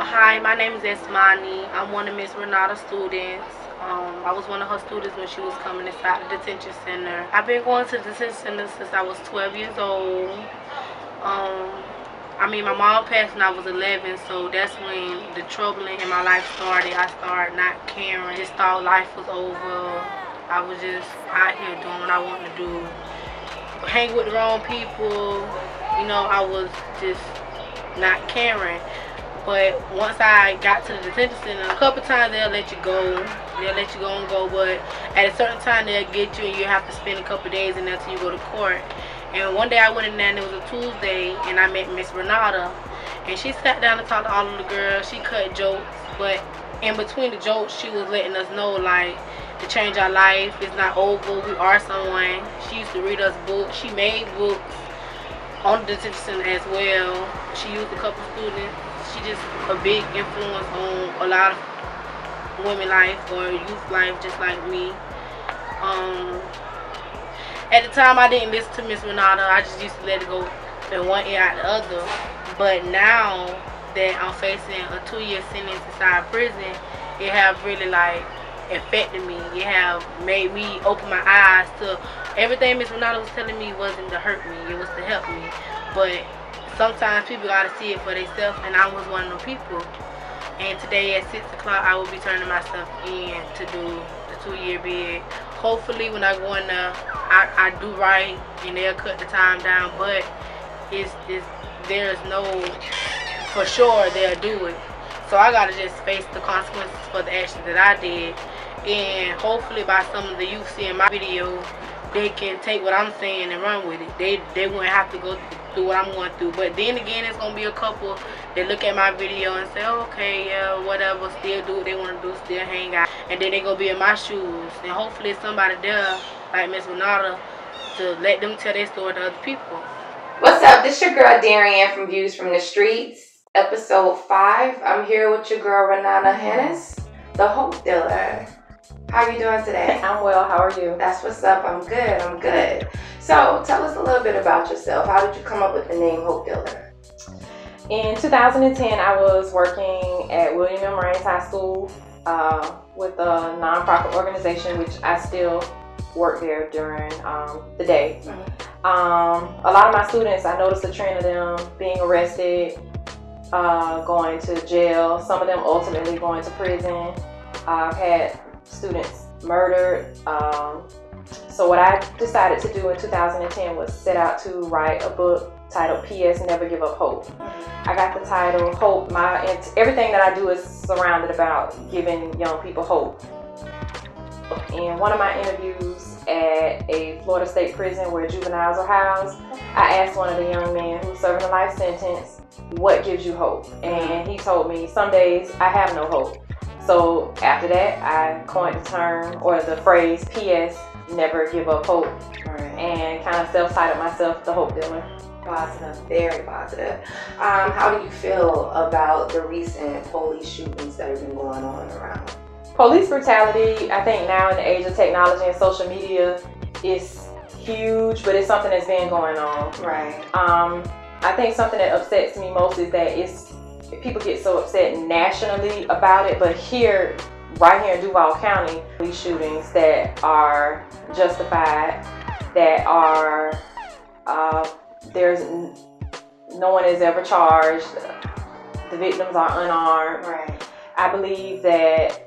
Hi, my name is Esmani. I'm one of Miss Renata's students. Um, I was one of her students when she was coming inside the detention center. I've been going to the detention center since I was 12 years old. Um, I mean, my mom passed when I was 11, so that's when the troubling in my life started. I started not caring. Just thought life was over. I was just out here doing what I wanted to do. Hang with the wrong people. You know, I was just not caring. But once I got to the detention center, a couple times they'll let you go. They'll let you go and go, but at a certain time they'll get you and you have to spend a couple days in there until you go to court. And one day I went in there and it was a Tuesday and I met Miss Renata. And she sat down and talked to all of the girls. She cut jokes, but in between the jokes she was letting us know like to change our life. It's not over. We are someone. She used to read us books. She made books on the detention as well. She used a couple students she just a big influence on a lot of women life or youth life just like me. Um, at the time I didn't listen to Miss Renata, I just used to let it go in one ear out the other. But now that I'm facing a two year sentence inside prison, it have really like affected me. It have made me open my eyes to everything Miss Renata was telling me wasn't to hurt me, it was to help me. But sometimes people gotta see it for themselves, and I was one of those people. And today at 6 o'clock, I will be turning myself in to do the two-year bid. Hopefully, when I go in there, I, I do right, and they'll cut the time down, but it's, it's, there's no, for sure, they'll do it. So I gotta just face the consequences for the actions that I did. And hopefully by some of the youth seeing my video, they can take what I'm saying and run with it. They they won't have to go through what I'm going through. But then again, it's gonna be a couple that look at my video and say, okay, yeah, whatever, still do what they want to do, still hang out, and then they gonna be in my shoes. And hopefully somebody there, like Miss Renata, to let them tell their story to other people. What's up? This your girl Darian from Views from the Streets, episode five. I'm here with your girl Renata Hannans, the Hope Dealer. How are you doing today? I'm well. How are you? That's what's up. I'm good. I'm good. So, tell us a little bit about yourself. How did you come up with the name Hope Builder? In 2010, I was working at William M. Raines High School uh, with a nonprofit organization, which I still work there during um, the day. Mm-hmm. Um, a lot of my students, I noticed a trend of them being arrested, uh, going to jail, some of them ultimately going to prison. I've had students murdered. Um, so what I decided to do in 2010 was set out to write a book titled P.S. Never Give Up Hope. I got the title Hope. My everything that I do is surrounded about giving young people hope. In one of my interviews at a Florida State prison where juveniles are housed, I asked one of the young men who's serving a life sentence, "What gives you hope?" And he told me, "Some days I have no hope." So after that, I coined the term or the phrase PS, never give up hope, right. and kind of self-titled myself the hope dealer. Positive, very positive. Um, how do you feel about the recent police shootings that have been going on around? Police brutality, I think now in the age of technology and social media, is huge, but it's something that's been going on. Right. Um, I think something that upsets me most is that it's people get so upset nationally about it, but here, right here in Duval County, these shootings that are justified, that are uh, there's no one is ever charged, the victims are unarmed. Right. I believe that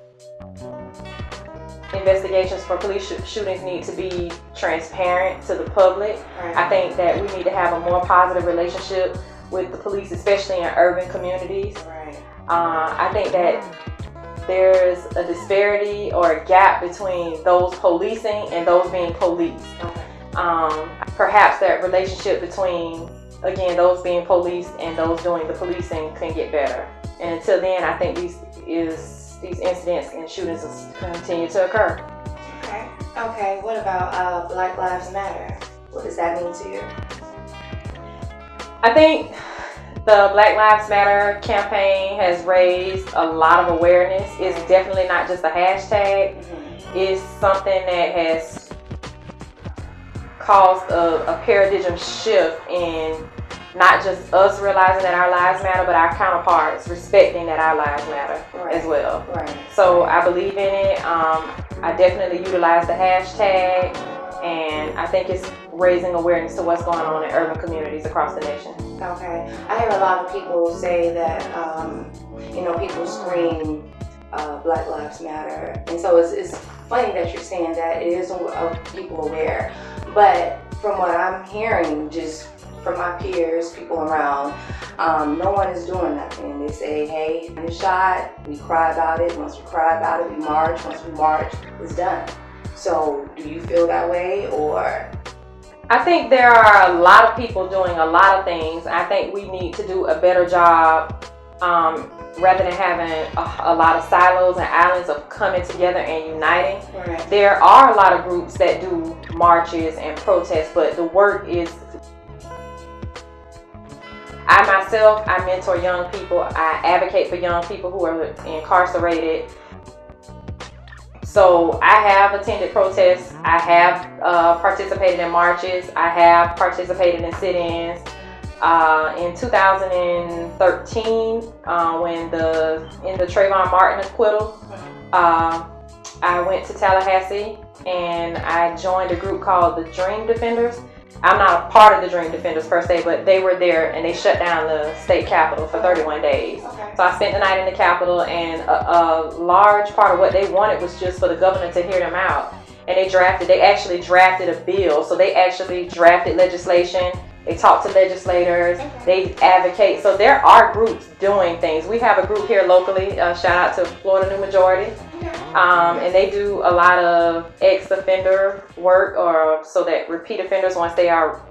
investigations for police sh- shootings need to be transparent to the public. Right. I think that we need to have a more positive relationship with the police, especially in urban communities. Right. Uh, I think that there's a disparity or a gap between those policing and those being policed. Okay. Um, perhaps that relationship between, again, those being policed and those doing the policing can get better. And until then, I think these is these incidents and shootings continue to occur. Okay. Okay. What about uh, Black Lives Matter? What does that mean to you? I think the Black Lives Matter campaign has raised a lot of awareness. It's definitely not just a hashtag. Mm-hmm. It's something that has caused a, a paradigm shift in not just us realizing that our lives matter, but our counterparts respecting that our lives matter Right. as well. Right. So I believe in it. Um, I definitely utilize the hashtag, and I think it's raising awareness to what's going on in urban communities across the nation. Okay. I hear a lot of people say that, um, you know, people scream uh, Black Lives Matter. And so it's, it's funny that you're saying that it is of people aware. But from what I'm hearing, just from my peers, people around, um, no one is doing nothing. They say, hey, we shot, we cry about it. Once we cry about it, we march. Once we march, it's done. So do you feel that way or? I think there are a lot of people doing a lot of things. I think we need to do a better job um, rather than having a, a lot of silos and islands of coming together and uniting. Right. There are a lot of groups that do marches and protests, but the work is. I myself, I mentor young people. I advocate for young people who are incarcerated. So I have attended protests. I have uh, participated in marches. I have participated in sit-ins. Uh, in 2013, uh, when the in the Trayvon Martin acquittal, uh, I went to Tallahassee and I joined a group called the Dream Defenders. I'm not a part of the Dream Defenders per se, but they were there and they shut down the state capitol for 31 days. Okay. So I spent the night in the Capitol, and a, a large part of what they wanted was just for the governor to hear them out. And they drafted, they actually drafted a bill. So they actually drafted legislation. They talk to legislators. They advocate. So there are groups doing things. We have a group here locally. Uh, shout out to Florida New Majority. Um, and they do a lot of ex-offender work, or so that repeat offenders, once they are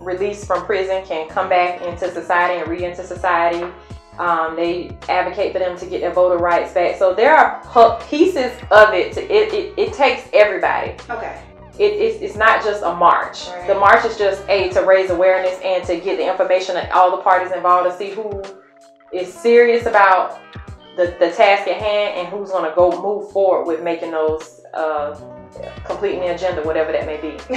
released from prison, can come back into society and re-enter society. Um, they advocate for them to get their voter rights back. So there are pieces of it. To, it, it. It takes everybody. Okay. It, it's, it's not just a march. Right. The march is just a to raise awareness and to get the information of all the parties involved to see who is serious about the, the task at hand and who's going to go move forward with making those uh, completing the agenda, whatever that may be.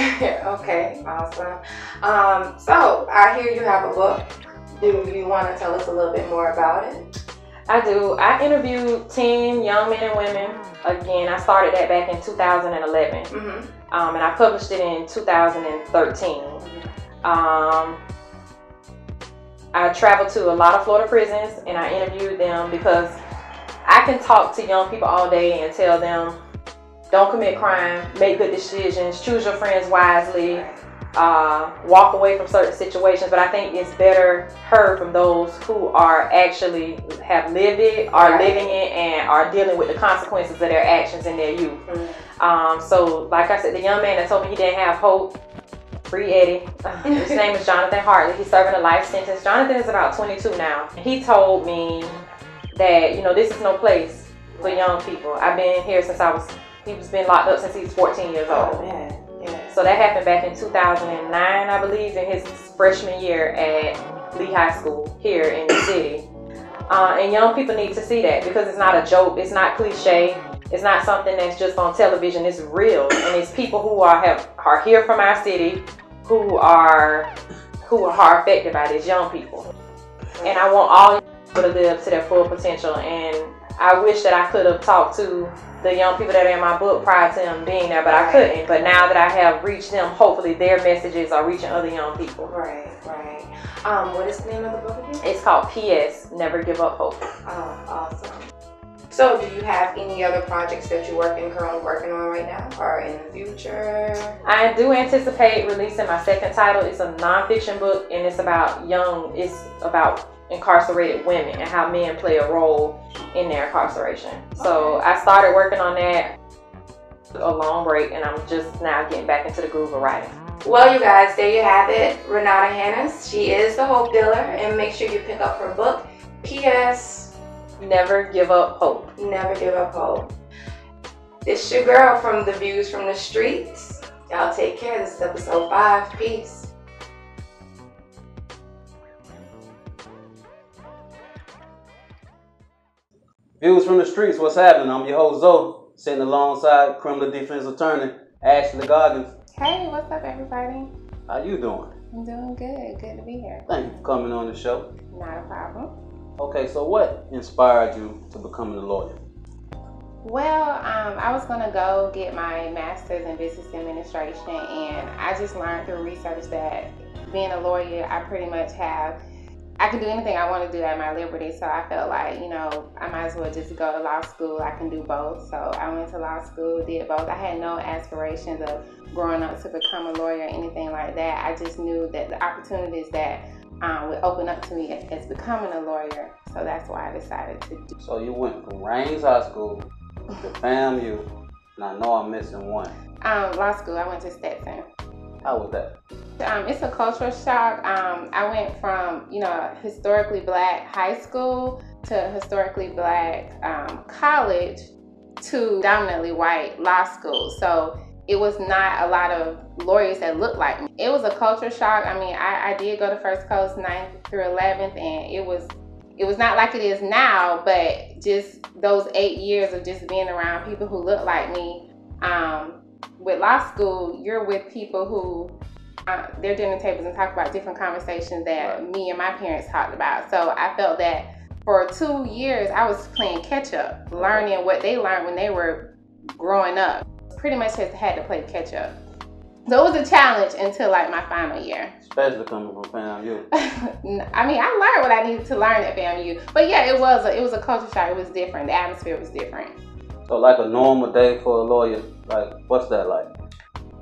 okay, awesome. Um, so I hear you have a book. Do you want to tell us a little bit more about it? I do. I interviewed 10 young men and women. Again, I started that back in 2011. Mm-hmm. Um, and I published it in 2013. Um, I traveled to a lot of Florida prisons and I interviewed them because I can talk to young people all day and tell them don't commit crime, make good decisions, choose your friends wisely, uh, walk away from certain situations. But I think it's better heard from those who are actually have lived it, are Right. living it, and are dealing with the consequences of their actions in their youth. Um, so, like I said, the young man that told me he didn't have hope, free Eddie. His name is Jonathan Hartley. He's serving a life sentence. Jonathan is about 22 now. He told me that you know this is no place for young people. I've been here since I was. He was been locked up since he was 14 years Oh old. man, yeah. So that happened back in 2009, I believe, in his freshman year at Lee High School here in the city. Uh, and young people need to see that because it's not a joke. It's not cliche. It's not something that's just on television. It's real, and it's people who are have are here from our city, who are who are affected by this. Young people, and I want all people to live to their full potential. And I wish that I could have talked to the young people that are in my book prior to them being there, but I couldn't. But now that I have reached them, hopefully their messages are reaching other young people. Right, right. Um, what is the name of the book again? It's called P.S. Never Give Up Hope. Oh, awesome. So, do you have any other projects that you're working currently working on right now, or in the future? I do anticipate releasing my second title. It's a nonfiction book, and it's about young. It's about incarcerated women and how men play a role in their incarceration. So I started working on that a long break, and I'm just now getting back into the groove of writing. Well, you guys, there you have it. Renata Hannans. She is the Hope Dealer, and make sure you pick up her book. P.S. Never give up hope. Never give up hope. It's your girl from the Views from the Streets. Y'all take care. This is episode five. Peace. Views from the streets, what's happening? I'm your host Zoe, sitting alongside criminal defense attorney Ashley Goggins. Hey, what's up, everybody? How you doing? I'm doing good. Good to be here. Thank you for coming on the show. Not a problem. Okay, so what inspired you to becoming a lawyer? Well, um, I was gonna go get my master's in business administration, and I just learned through research that being a lawyer, I pretty much have I can do anything I want to do at my liberty. So I felt like, you know, I might as well just go to law school. I can do both. So I went to law school, did both. I had no aspirations of growing up to become a lawyer or anything like that. I just knew that the opportunities that um, would open up to me as becoming a lawyer. So that's why I decided to do. So you went from Raines High School to FAMU, and I know I'm missing one. Um, law school. I went to Stetson. How was that? Um, it's a cultural shock. Um, I went from you know historically black high school to historically black um, college to dominantly white law school. So it was not a lot of lawyers that looked like me. It was a culture shock. I mean, I, I did go to First Coast 9th through 11th, and it was it was not like it is now, but just those eight years of just being around people who look like me. Um, with law school, you're with people who uh, they're dinner tables and talk about different conversations that right. me and my parents talked about. So I felt that for two years I was playing catch up, learning what they learned when they were growing up. Pretty much just had to play catch up. So it was a challenge until like my final year. Especially coming from FAMU. I mean, I learned what I needed to learn at FAMU, but yeah, it was a, it was a culture shock. It was different. The atmosphere was different. So like a normal day for a lawyer, like what's that like?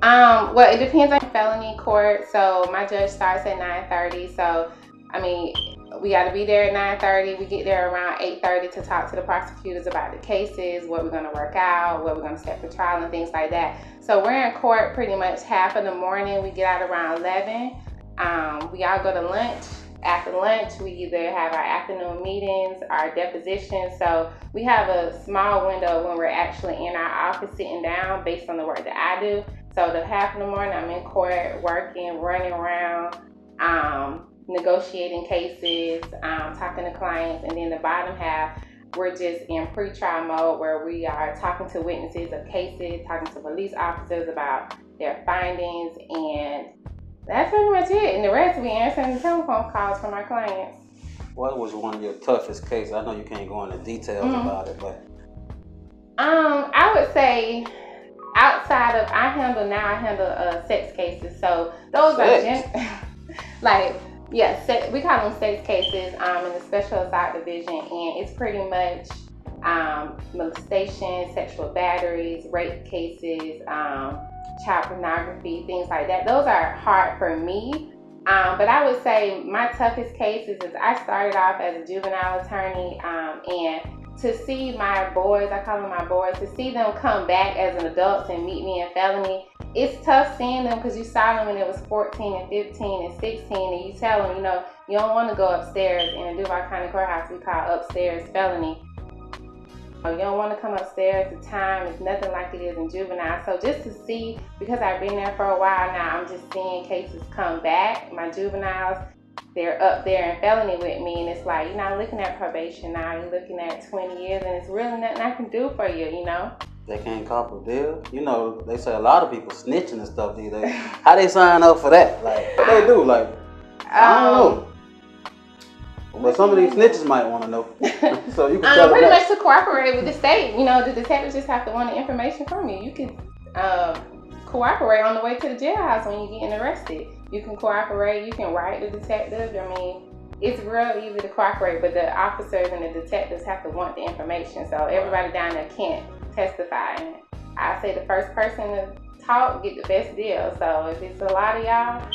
Um, well, it depends on felony court. So my judge starts at 9:30. So I mean, we got to be there at 9:30. We get there around 8:30 to talk to the prosecutors about the cases, what we're going to work out, what we're going to set for trial, and things like that. So we're in court pretty much half of the morning. We get out around 11. Um, we all go to lunch. After lunch, we either have our afternoon meetings, our depositions. So we have a small window when we're actually in our office sitting down based on the work that I do. So the half of the morning I'm in court working, running around, um, negotiating cases, um, talking to clients, and then the bottom half we're just in pre-trial mode where we are talking to witnesses of cases, talking to police officers about their findings, and that's pretty much it. And the rest we answering the telephone calls from our clients. What was one of your toughest cases? I know you can't go into details mm-hmm. about it, but um, I would say outside of I handle now I handle uh, sex cases. So those sex. are gen- like yeah, sex, we call them sex cases um, in the special assault division, and it's pretty much um, molestation, sexual batteries, rape cases, um, child pornography, things like that. Those are hard for me. Um, but I would say my toughest cases is I started off as a juvenile attorney um, and to see my boys, I call them my boys, to see them come back as an adult and meet me in felony, it's tough seeing them because you saw them when it was 14 and 15 and 16, and you tell them, you know, you don't want to go upstairs in the Duval County Courthouse, we call upstairs felony. Oh, you don't want to come upstairs. The time is nothing like it is in juvenile. So just to see, because I've been there for a while now, I'm just seeing cases come back. My juveniles, they're up there in felony with me, and it's like you're not looking at probation now. You're looking at 20 years, and it's really nothing I can do for you, you know. They can't cop a deal. You know, they say a lot of people snitching and stuff these days. How they sign up for that? Like, what they do? Like, I don't know. Um, But some of these snitches might want to know. so you can um, pretty much to cooperate with the state. You know, the detectives just have to want the information from you. You can um, cooperate on the way to the jailhouse when you're getting arrested. You can cooperate. You can write the detective. I mean, it's real easy to cooperate, but the officers and the detectives have to want the information. So everybody down there can't testify. And I say the first person to talk get the best deal. So if it's a lot of y'all,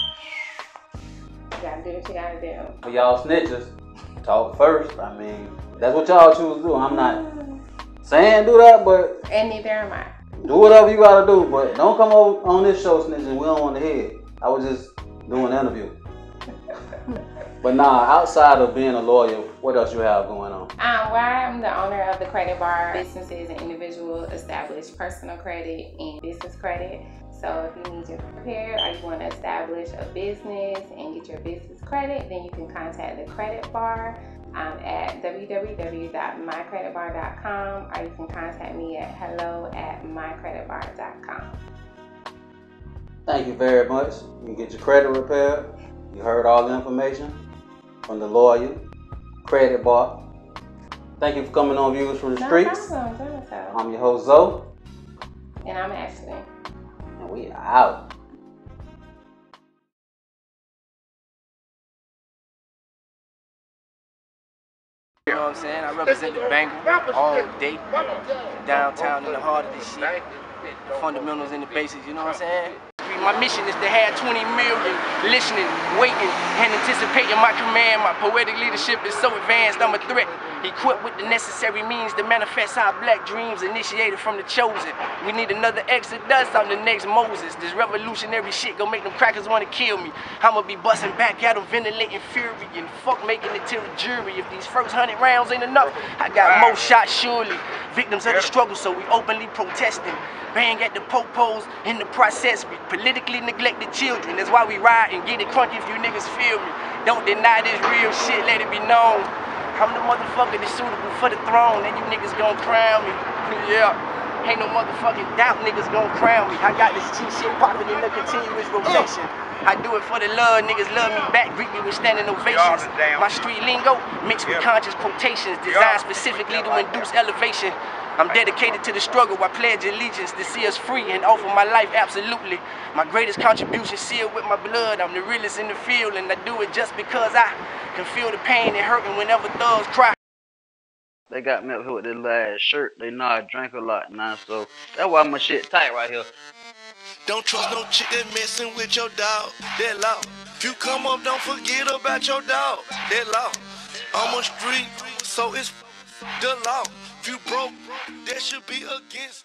you gotta do what you gotta do. For y'all snitches, talk first. I mean, that's what y'all choose to do. I'm not saying do that, but and neither am I. Do whatever you gotta do, but don't come over on this show snitching. We don't want to hear. I was just doing an interview. but nah, outside of being a lawyer, what else you have going on? Um, well, I'm the owner of the credit bar businesses and individual established personal credit and business credit. So if you need your prepared or you want to establish a business and get your business credit, then you can contact the credit bar um, at www.mycreditbar.com or you can contact me at hello at mycreditbar.com. Thank you very much. You can get your credit repaired. You heard all the information from the lawyer, credit bar. Thank you for coming on Views from the No Streets. problem. I'm your host Zoe, And I'm Ashley. We out. You know what I'm saying? I represent the Bengal all day, downtown in the heart of this shit. The fundamentals and the basics, you know what I'm saying? My mission is to have 20 million listening, waiting, and anticipating my command. My poetic leadership is so advanced, I'm a threat. Equipped with the necessary means to manifest our black dreams initiated from the chosen. We need another Exodus, I'm the next Moses. This revolutionary shit gonna make them crackers wanna kill me. I'ma be busting back at them, ventilating fury, and fuck making it to the jury. If these first hundred rounds ain't enough, I got more shots surely. Victims of the struggle, so we openly protesting. Bang at the popos in the process, we politically neglected children. That's why we ride and get it crunk if you niggas feel me. Don't deny this real shit, let it be known. I'm the motherfucker that's suitable for the throne, and you niggas gon' crown me. Yeah. Ain't no motherfucking doubt niggas gon' crown me. I got this G shit popping in the continuous rotation. I do it for the love, niggas love me back, greet me with standing ovations. My street lingo mixed with conscious quotations, designed specifically to induce elevation. I'm dedicated to the struggle. I pledge allegiance to see us free and offer my life absolutely. My greatest contribution sealed with my blood. I'm the realest in the field, and I do it just because I can feel the pain and hurting whenever thugs cry. They got me up here with this last shirt. They know I drink a lot now, so that's why my shit tight right here. Don't trust no chick that messing with your dog. That law. If you come up, don't forget about your dog. That law. I'm on street, so it's the law. If you broke, that should be against